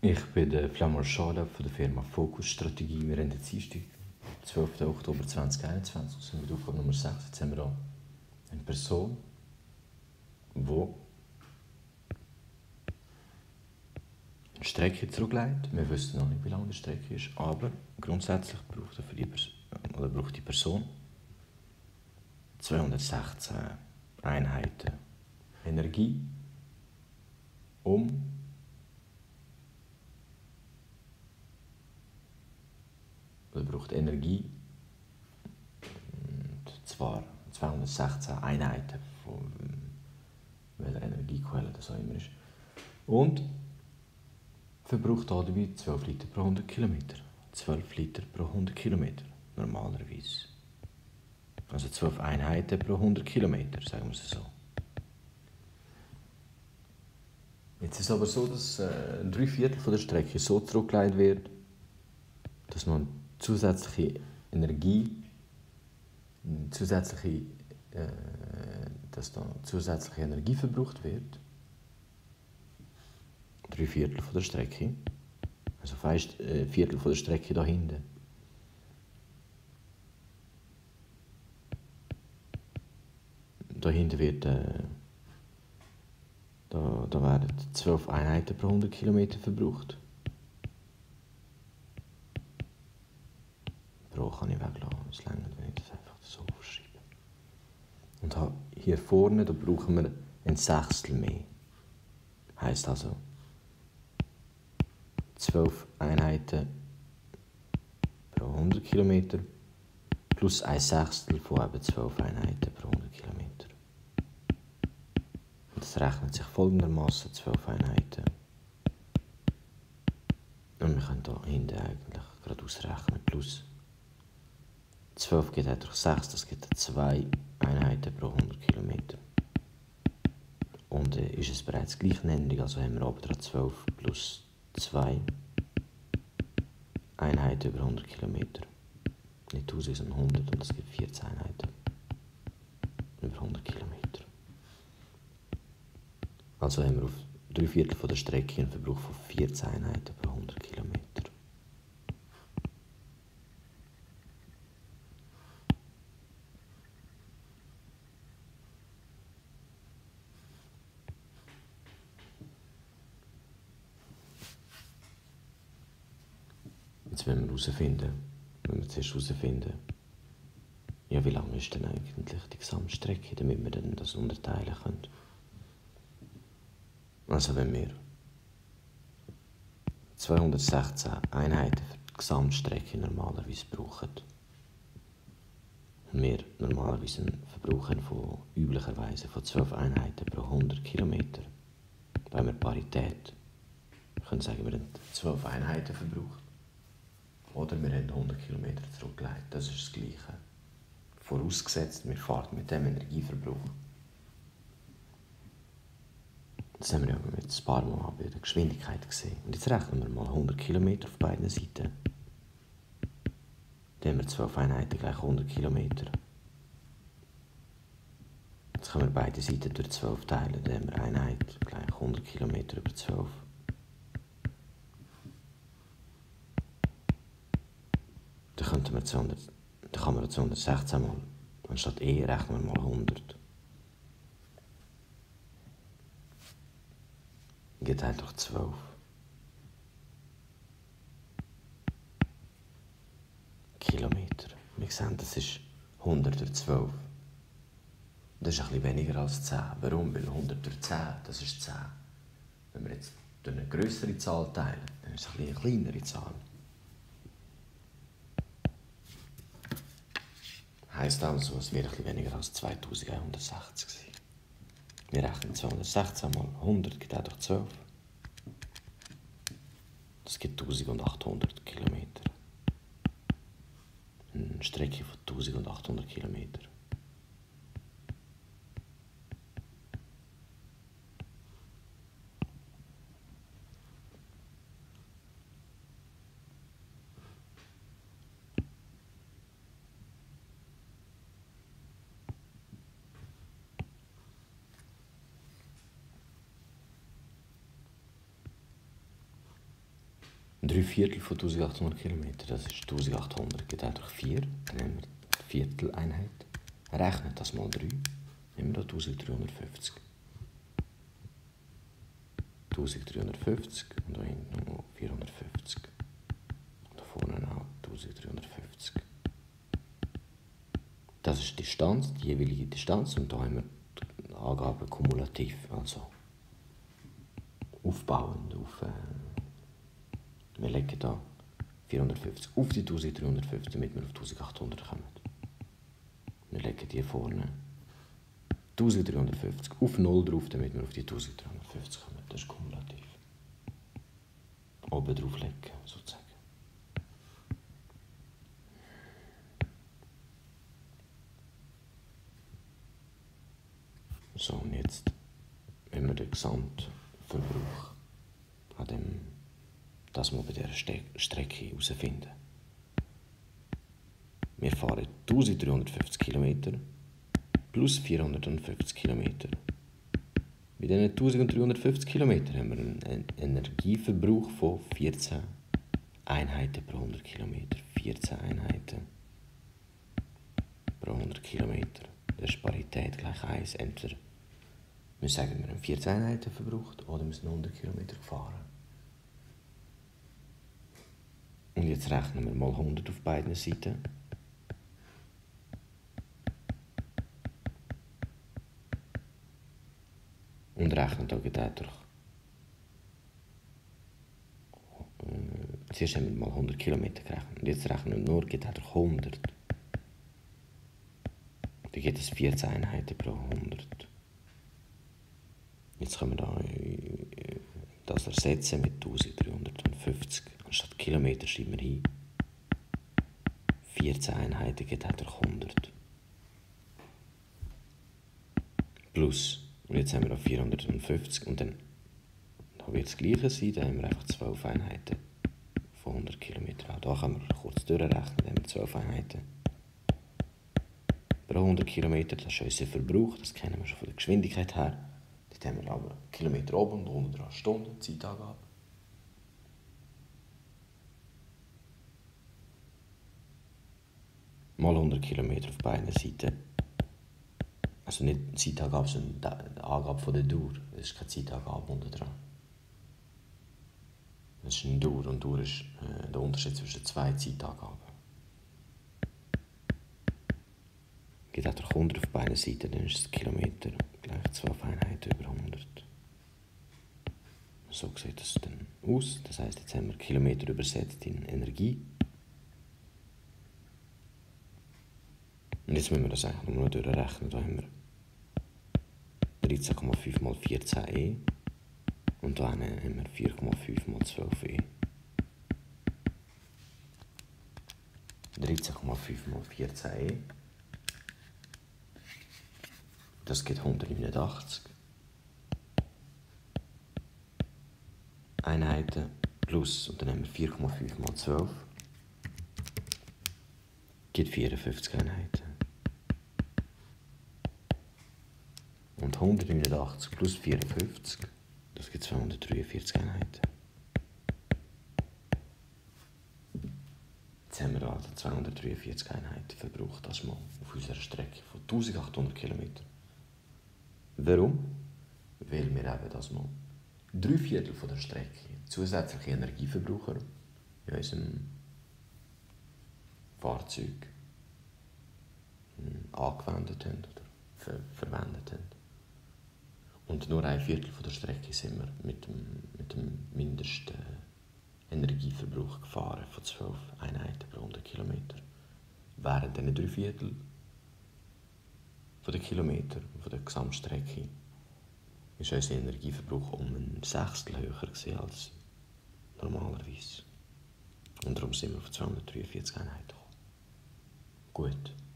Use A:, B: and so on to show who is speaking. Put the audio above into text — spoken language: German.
A: Ich bin der Flammer Schala von der Firma Focus Strategie. Wir haben jetzt Dienstag, 12. Oktober 2021, das sind wir auf Nummer 6. Jetzt haben wir auch eine Person, die eine Strecke zurücklegt. Wir wissen noch nicht, wie lange die Strecke ist, aber grundsätzlich braucht, die, Person, oder braucht die Person 216 Einheiten Energie, um oder braucht Energie, und zwar 216 Einheiten von welcher Energiequelle das auch immer ist. Und verbraucht dabei 12 Liter pro 100 Kilometer. 12 Liter pro 100 Kilometer, normalerweise. Also 12 Einheiten pro 100 Kilometer, sagen wir es so. Jetzt ist es aber so, dass äh, drei Viertel von der Strecke so zurückgelegt wird, dass noch zusätzliche Energie, zusätzliche, äh, dass da zusätzliche Energie verbraucht wird. Drei Viertel von der Strecke. Also fast ein äh, Viertel von der Strecke da hinten. Da hinten wird äh, da, da werden 12 Einheiten pro 100 Kilometer verbraucht. Pro kann ich weglassen, es wenn ich das einfach so aufschreibe. Und hier vorne da brauchen wir ein Sechstel mehr. Heißt also 12 Einheiten pro 100 Kilometer plus ein Sechstel von eben 12 Einheiten pro 100 Kilometer. Das rechnet sich folgendermaßen 12 Einheiten. Und wir können hier hinten eigentlich gerade ausrechnen. Plus 12 geht durch 6, das gibt 2 Einheiten pro 100 Kilometer. Und äh, ist es bereits gleichnendig, also haben wir oben 12 plus 2 Einheiten über 100 Kilometer. Nicht 1000, sondern 100 und das gibt 14 Einheiten über 100 Kilometer. Also haben wir auf drei Viertel von der Strecke einen Verbrauch von 14 Einheiten pro 100 Kilometer. Jetzt wollen wir herausfinden, wenn wir zuerst herausfinden, ja, wie lang ist denn eigentlich die Gesamtstrecke, damit wir dann das unterteilen können. Also wenn wir 216 Einheiten für die Gesamtstrecke normalerweise brauchen und wir normalerweise einen Verbrauch von üblicherweise von 12 Einheiten pro 100 Kilometer, haben wir Parität. Können sagen, wir haben 12 Einheiten verbraucht. Oder wir haben 100 Kilometer zurückgelegt. Das ist das Gleiche. Vorausgesetzt, wir fahren mit dem Energieverbrauch. Das haben wir ja jetzt ein paar Mal bei der Geschwindigkeit gesehen. Und jetzt rechnen wir mal 100 km auf beiden Seiten. Dann haben wir 12 Einheiten gleich 100 km. Jetzt können wir beide Seiten durch 12 teilen. Dann haben wir Einheit gleich 100 km über 12. Dann, könnten wir 200, dann kann man 216 mal, anstatt E rechnen wir mal 100. geteilt durch 12. Kilometer. Wir sehen, das ist 100 durch 12. Das ist bisschen weniger als 10. Warum? Weil 100 durch 10, das ist 10. Wenn wir jetzt durch eine größere Zahl teilen, dann ist es ein eine kleinere Zahl. Heißt also, es bisschen weniger als 2160 gewesen. Wir rechnen 216 mal 100 geteilt durch 12. Das gibt 1800 Kilometer. Eine Strecke von 1800 Kilometer. Drei Viertel von 1800 km, das ist 1800 geteilt durch 4, dann haben wir die Vierteleinheit. Rechnet das mal 3, nehmen wir da 1350. 1350 und da hinten noch 450. Und da vorne auch 1350. Das ist die Distanz, die jeweilige Distanz und da haben wir die Angabe kumulativ, also aufbauend auf... Äh, wir legen da 450 auf die 1350, damit wir auf 1800 kommen. Wir legen hier vorne 1350 auf 0 drauf, damit wir auf die 1350 kommen. Das ist kumulativ. Oben drauf legen, sozusagen. So, und jetzt, wenn wir den Gesamtverbrauch das wir bei dieser Strecke herausfinden. Wir fahren 1350 km plus 450 km. Bei diesen 1350 km haben wir einen Energieverbrauch von 14 Einheiten pro 100 km. 14 Einheiten pro 100 km. Das ist Parität gleich 1. Entweder wir sagen, wir haben 14 Einheiten verbraucht oder wir sind 100 km gefahren. Und jetzt rechnen wir mal 100 auf beiden Seiten. Und rechnen hier durch. Äh, zuerst haben wir mal 100 km gerechnet. Und jetzt rechnen wir nur durch 100. Dann gibt es 14 Einheiten pro 100. Jetzt können wir da äh, das ersetzen mit 1350. Anstatt Kilometer schreiben wir hin. 14 Einheiten geht er durch 100. Plus. Und jetzt haben wir noch 450 und dann da wird das gleiche sein, dann haben wir einfach 12 Einheiten von 100 Kilometern. Auch hier können wir kurz durchrechnen, dann haben wir 12 Einheiten pro 100 Kilometer. Das ist unser Verbrauch, das kennen wir schon von der Geschwindigkeit her. Dort haben wir aber Kilometer oben und unten dran Stunden, Zeitangabe. Mal 100 km auf beiden Seiten. Also nicht Zeitangabe, sondern die Angabe von der Dauer. Es ist keine Zeitangabe unten dran. Es ist eine Dauer und Dauer ist äh, der Unterschied zwischen zwei Zeitangaben. Geht auch durch 100 auf beiden Seiten, dann ist es Kilometer gleich 12 Einheiten über 100. So sieht das dann aus. Das heißt, jetzt haben wir Kilometer übersetzt in Energie. Und jetzt müssen wir das eigentlich nur noch durchrechnen. Da haben wir 13,5 mal 14e und da haben wir 4,5 mal 12e. 13,5 mal 14e. Das gibt 189 Einheiten plus und dann haben wir 4,5 mal 12 gibt 54 Einheiten. Und 189 plus 54, das gibt 243 Einheiten. Jetzt haben wir also 243 Einheiten verbraucht, das mal auf unserer Strecke von 1800 km. Warum? Weil wir eben das mal drei Viertel von der Strecke zusätzliche Energieverbraucher in unserem Fahrzeug hm, angewendet haben oder ver verwendet haben. Und nur ein Viertel von der Strecke sind wir mit dem, mit dem mindesten Energieverbrauch gefahren von 12 Einheiten pro 100 Kilometer. Während diesen drei Viertel von den Kilometer von der Gesamtstrecke ist unser Energieverbrauch um ein Sechstel höher als normalerweise. Und darum sind wir auf 243 Einheiten gekommen. Gut.